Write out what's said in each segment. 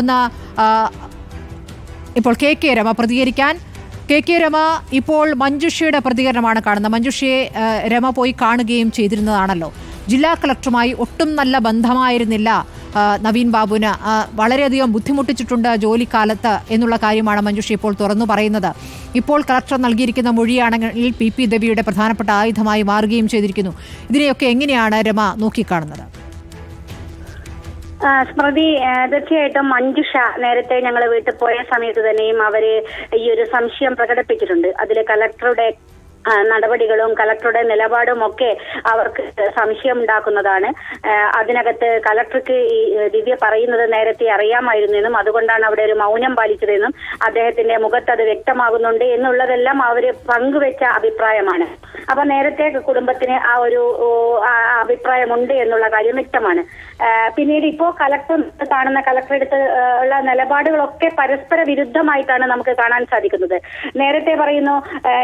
ഒന്ന് ഇപ്പോൾ K K Rama പ്രതികരിക്കാൻ. കെ കെ രമ ഇപ്പോൾ മഞ്ജുഷയുടെ പ്രതികരണമാണ് കാണുന്നത്. മഞ്ജുഷയെ രമ പോയി കാണുകയും ചെയ്തിരുന്നതാണല്ലോ. ജില്ലാ കളക്ടറുമായി ഒട്ടും നല്ല ബന്ധമായിരുന്നില്ല നവീൻ ബാബുവിന്. വളരെയധികം ബുദ്ധിമുട്ടിച്ചിട്ടുണ്ട് ജോലിക്കാലത്ത് എന്നുള്ള കാര്യമാണ് മഞ്ജുഷ ഇപ്പോൾ തുറന്നു പറയുന്നത്. ഇപ്പോൾ കളക്ടർ നൽകിയിരിക്കുന്ന മൊഴിയാണെങ്കിൽ പി പി ദേവിയുടെ പ്രധാനപ്പെട്ട ആയുധമായി മാറുകയും ചെയ്തിരിക്കുന്നു. ഇതിനെയൊക്കെ എങ്ങനെയാണ് രമ നോക്കിക്കാണുന്നത്? സ്മൃതി തീർച്ചയായിട്ടും മഞ്ജുഷ നേരത്തെ ഞങ്ങൾ വീട്ടിൽ പോയ സമയത്ത് തന്നെയും അവർ ഈ ഒരു സംശയം പ്രകടിപ്പിച്ചിട്ടുണ്ട്. അതിൽ കലക്ടറുടെ നടപടികളും കലക്ടറുടെ നിലപാടും ഒക്കെ അവർക്ക് സംശയം ഉണ്ടാക്കുന്നതാണ് അതിനകത്ത് കലക്ടർക്ക് ഈ ദിവ്യ പറയുന്നത് നേരത്തെ അറിയാമായിരുന്നെന്നും അതുകൊണ്ടാണ് അവിടെ ഒരു മൗനം പാലിച്ചതെന്നും അദ്ദേഹത്തിന്റെ മുഖത്ത് അത് വ്യക്തമാകുന്നുണ്ട് എന്നുള്ളതെല്ലാം അവർ പങ്കുവെച്ച അഭിപ്രായമാണ്. അപ്പൊ നേരത്തെ കുടുംബത്തിന് ആ ഒരു അഭിപ്രായമുണ്ട് എന്നുള്ള കാര്യം വ്യക്തമാണ്. പിന്നീട് ഇപ്പോ കലക്ടർ കാണുന്ന കലക്ടർ എടുത്ത് ഉള്ള നിലപാടുകളൊക്കെ പരസ്പര വിരുദ്ധമായിട്ടാണ് നമുക്ക് കാണാൻ സാധിക്കുന്നത്. നേരത്തെ പറയുന്നു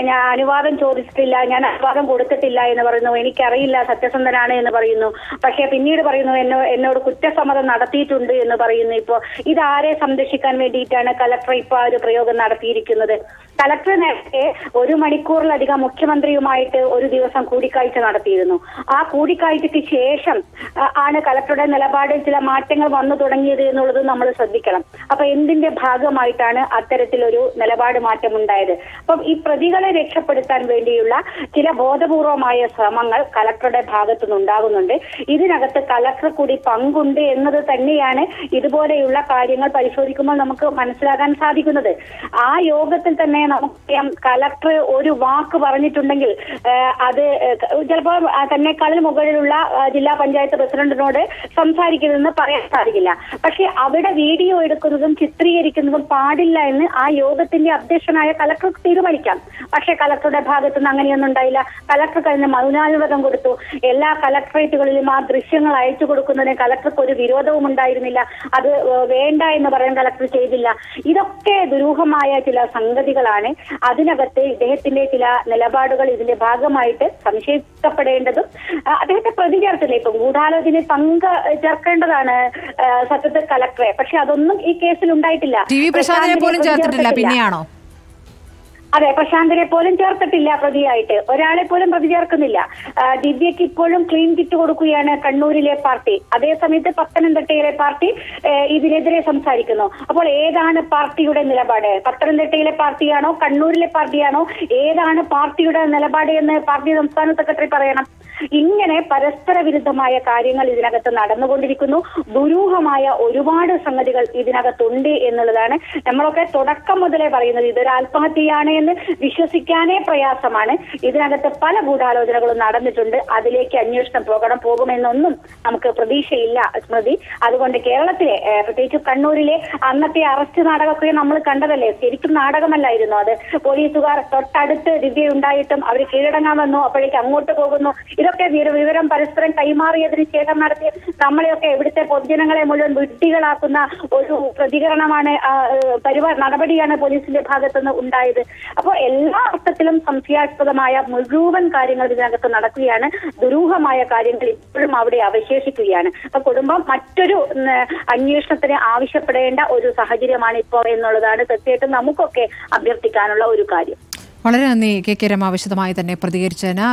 ഞാൻ അനുവാദം ചോദിച്ചിട്ടില്ല ഞാൻ അപവാദം കൊടുത്തിട്ടില്ല എന്ന് പറയുന്നു. എനിക്കറിയില്ല സത്യസന്ധനാണ് എന്ന് പറയുന്നു. പക്ഷേ പിന്നീട് പറയുന്നു എന്നോ എന്നോട് കുറ്റസമ്മതം നടത്തിയിട്ടുണ്ട് എന്ന് പറയുന്നു. ഇപ്പോ ഇതാരെ സംരക്ഷിക്കാൻ വേണ്ടിയിട്ടാണ് കലക്ടർ ഇപ്പൊ ആ ഒരു പ്രയോഗം നടത്തിയിരിക്കുന്നത്? കലക്ടർ നേരത്തെ ഒരു മണിക്കൂറിലധികം മുഖ്യമന്ത്രിയുമായിട്ട് ഒരു ദിവസം കൂടിക്കാഴ്ച നടത്തിയിരുന്നു. ആ കൂടിക്കാഴ്ചയ്ക്ക് ശേഷം ആണ് കലക്ടറുടെ നിലപാടിൽ ചില മാറ്റങ്ങൾ വന്നു തുടങ്ങിയത് എന്നുള്ളത് നമ്മൾ ശ്രദ്ധിക്കണം. അപ്പൊ എന്തിന്റെ ഭാഗമായിട്ടാണ് അത്തരത്തിലൊരു നിലപാട് മാറ്റം ഉണ്ടായത് അപ്പം ഈ പ്രതികളെ രക്ഷപ്പെടുത്താൻ വേണ്ടിയുള്ള ചില ബോധപൂർവമായ ശ്രമങ്ങൾ കലക്ടറുടെ ഭാഗത്തു നിന്നുണ്ടാകുന്നുണ്ട് ഇതിനകത്ത് കലക്ടർ കൂടി പങ്കുണ്ട് എന്നത് തന്നെയാണ് ഇതുപോലെയുള്ള കാര്യങ്ങൾ പരിശോധിക്കുമ്പോൾ നമുക്ക് മനസ്സിലാക്കാൻ സാധിക്കുന്നത്. ആ യോഗത്തിൽ തന്നെ നമുക്കറിയാം കലക്ടർ ഒരു വാക്ക് പറഞ്ഞിട്ടുണ്ടെങ്കിൽ അത് ചിലപ്പോൾ തന്നെക്കാളിൽ മുകളിലുള്ള ജില്ലാ പഞ്ചായത്ത് പ്രസിഡന്റിനോട് സംസാരിക്കരുതെന്ന് പറയാൻ സാധിക്കില്ല. പക്ഷെ അവിടെ വീഡിയോ എടുക്കുന്നതും ചിത്രീകരിക്കുന്നതും പാടില്ല എന്ന് ആ യോഗത്തിന്റെ അധ്യക്ഷനായ കലക്ടർ തീരുമാനിക്കാം. പക്ഷെ കലക്ടറുടെ ഭാഗത്തു നിന്ന് അങ്ങനെയൊന്നും ഉണ്ടായില്ല. കലക്ടർ കഴിഞ്ഞ മൗനാനുവാദം കൊടുത്തു. എല്ലാ കലക്ടറേറ്റുകളിലും ആ ദൃശ്യങ്ങൾ അയച്ചു കൊടുക്കുന്നതിന് കലക്ടർക്ക് ഒരു വിരോധവും ഉണ്ടായിരുന്നില്ല. അത് വേണ്ട എന്ന് പറയാൻ കലക്ടർ ചെയ്തില്ല. ഇതൊക്കെ ദുരൂഹമായ ചില സംഗതികളാണ്. അതിനകത്ത് ഇദ്ദേഹത്തിന്റെ ചില നിലപാടുകൾ ഇതിന്റെ ഭാഗമായിട്ട് സംശയിക്കപ്പെടേണ്ടതും അദ്ദേഹത്തെ പ്രതി ചേർത്തില്ല ഇപ്പം ഗൂഢാലോചന പങ്ക് ചേർക്കേണ്ടതാണ് സത്യത്തിൽ കലക്ടറെ പക്ഷെ അതൊന്നും ഈ കേസിൽ ഉണ്ടായിട്ടില്ല. ടി വി പ്രസാദിനെ പോലും ചേർത്തിട്ടില്ല പിന്നെയാണോ? അതെ പ്രശാന്തിനെ പോലും ചേർത്തിട്ടില്ല പ്രതിയായിട്ട്. ഒരാളെ പോലും പ്രതി ചേർക്കുന്നില്ല. ദിവ്യക്ക് ഇപ്പോഴും ക്ലീൻ കിറ്റ് കൊടുക്കുകയാണ് കണ്ണൂരിലെ പാർട്ടി. അതേസമയത്ത് പത്തനംതിട്ടയിലെ പാർട്ടി ഇതിനെതിരെ സംസാരിക്കുന്നു. അപ്പോൾ ഏതാണ് പാർട്ടിയുടെ നിലപാട്? പത്തനംതിട്ടയിലെ പാർട്ടിയാണോ കണ്ണൂരിലെ പാർട്ടിയാണോ? ഏതാണ് പാർട്ടിയുടെ നിലപാട് എന്ന് പാർട്ടി സംസ്ഥാന സെക്രട്ടറി പറയണം. ഇങ്ങനെ പരസ്പര വിരുദ്ധമായ കാര്യങ്ങൾ ഇതിനകത്ത് നടന്നുകൊണ്ടിരിക്കുന്നു. ദുരൂഹമായ ഒരുപാട് സംഗതികൾ ഇതിനകത്തുണ്ട് എന്നുള്ളതാണ് നമ്മളൊക്കെ തുടക്കം മുതലേ പറയുന്നത്. ഇതൊരു ആത്മഹത്യയാണ് എന്ന് വിശ്വസിക്കാനേ പ്രയാസമാണ്. ഇതിനകത്ത് പല ഗൂഢാലോചനകളും നടന്നിട്ടുണ്ട്. അതിലേക്ക് അന്വേഷണം പോകണം പോകുമെന്നൊന്നും നമുക്ക് പ്രതീക്ഷയില്ല സ്മൃതി. അതുകൊണ്ട് കേരളത്തിലെ പ്രത്യേകിച്ച് കണ്ണൂരിലെ അന്നത്തെ അറസ്റ്റ് നാടകമൊക്കെ നമ്മൾ കണ്ടതല്ലേ? ശരിക്കും നാടകമല്ലായിരുന്നു അത്. പോലീസുകാർ തൊട്ടടുത്ത് ദിവ്യ ഉണ്ടായിട്ടും അവർ കീഴടങ്ങാൻ വന്നു അപ്പോഴേക്ക് അങ്ങോട്ട് പോകുന്നു. ഇതൊക്കെ വിവ- വിവരം പരസ്പരം കൈമാറിയതിന് ശേഷം നടത്തിയ നമ്മളെയൊക്കെ ഇവിടുത്തെ പൊതുജനങ്ങളെ മുഴുവൻ വിഡ്ഢികളാക്കുന്ന ഒരു പ്രതികരണമാണ് പരിപാടി നടപടിയാണ് പോലീസിന്റെ ഭാഗത്തുനിന്ന് ഉണ്ടായത്. അപ്പോൾ എല്ലാ അർത്ഥത്തിലും സംശയാസ്പദമായ മുഴുവൻ കാര്യങ്ങൾ ഇതിനകത്ത് നടക്കുകയാണ്. ദുരൂഹമായ കാര്യങ്ങൾ ഇപ്പോഴും അവിടെ അവശേഷിക്കുകയാണ്. അപ്പൊ കുടുംബം മറ്റൊരു അന്വേഷണത്തിന് ആവശ്യപ്പെടേണ്ട ഒരു സാഹചര്യമാണ് ഇപ്പോൾ എന്നുള്ളതാണ് തീർച്ചയായിട്ടും നമുക്കൊക്കെ അഭ്യർത്ഥിക്കാനുള്ള ഒരു കാര്യം. വളരെ നന്ദി കെ കെ രമ വിശദമായി തന്നെ പ്രതികരിച്ചതിന്.